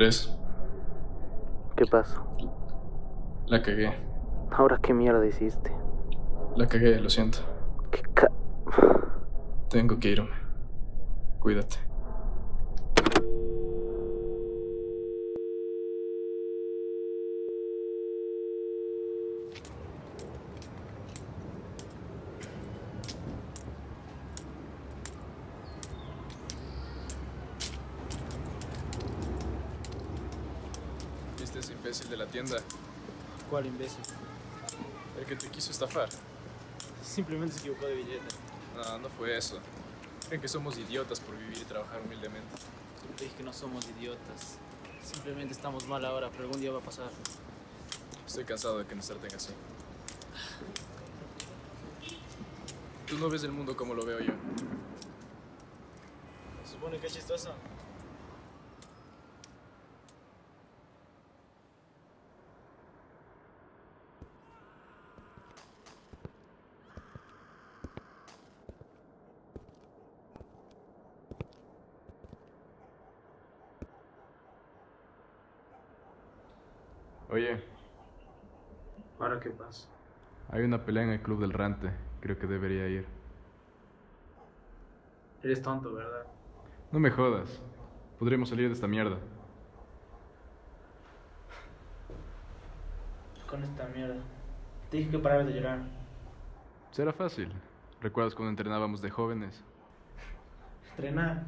Andrés, ¿qué pasa? la cagué. ¿Ahora qué mierda hiciste? La cagué, lo siento. ¿Qué ca... Tengo que irme. Cuídate. ¿Viste ese imbécil de la tienda? ¿Cuál imbécil? El que te quiso estafar. Simplemente se equivocó de billete. No, no fue eso. Creen que somos idiotas por vivir y trabajar humildemente. Te dije que no somos idiotas. Simplemente estamos mal ahora, pero algún día va a pasar. Estoy cansado de que nos traten así. Tú no ves el mundo como lo veo yo. Se supone que es chistoso. Oye, ¿Ahora qué pasa? hay una pelea en el club del Rante. Creo que debería ir. Eres tonto, ¿verdad? No me jodas. Podríamos salir de esta mierda. Con esta mierda. Te dije que parar de llorar. Será fácil. ¿Recuerdas cuando entrenábamos de jóvenes? Entrenar.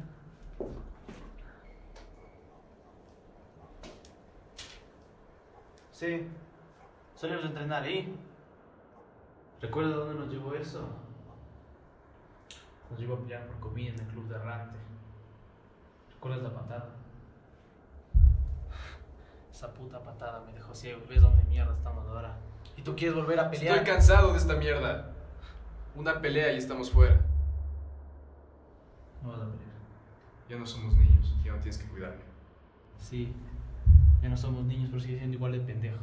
Sí. Solíamos entrenar ahí. ¿Recuerdas dónde nos llevó eso? Nos llevó a pelear por comida en el club de Errante. ¿Recuerdas la patada? Esa puta patada me dejó ciego. ¿Ves dónde mierda estamos ahora? ¿Y tú quieres volver a pelear? Estoy cansado de esta mierda. Una pelea y estamos fuera. No vas a pelear. Ya no somos niños. Ya no tienes que cuidarme. Sí, ya no somos niños, pero sigue siendo igual de pendejo.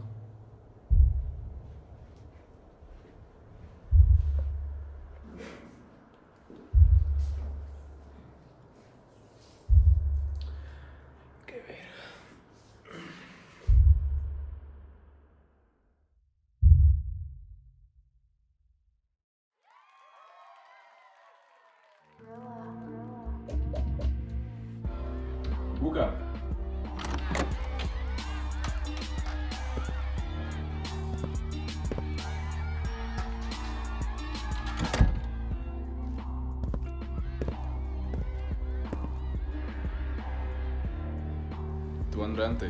Qué Tuan Rante,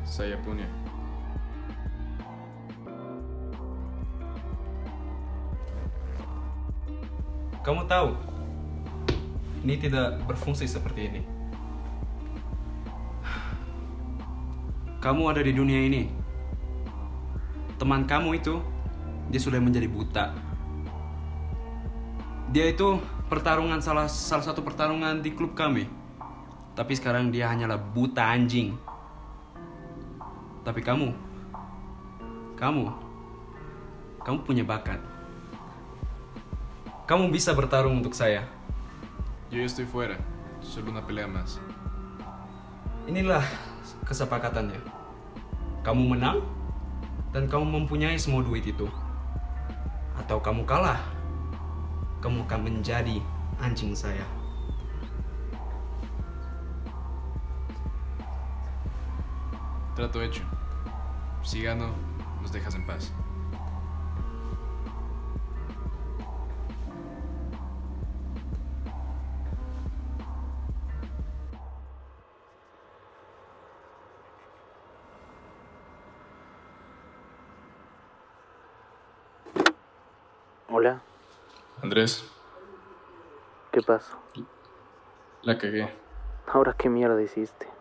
saya punya. Kamu tahu, ini tidak berfungsi seperti ini. Kamu ada di dunia ini. Teman kamu itu, dia sudah menjadi buta. Dia itu pertarungan salah salah satu pertarungan di klub kami. Tapi sekarang dia hanyalah buta anjing. Tapi kamu, kamu, kamu punya bakat. Kamu bisa bertarung untuk saya. Yo estoy fuera. Solo una pelea más. Inilah kesepakatannya. Kamu menang dan kamu mempunyai semua duit itu. Atau kamu kalah, kamu akan menjadi anjing saya. Trato hecho. Si gano, nos dejas en paz. Hola, Andrés, ¿qué pasa? la cagué. ¿Ahora qué mierda hiciste?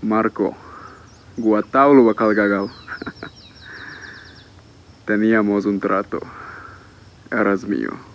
Marco, gua tahu lu bakal gagal. Teníamos un trato. Eras mío.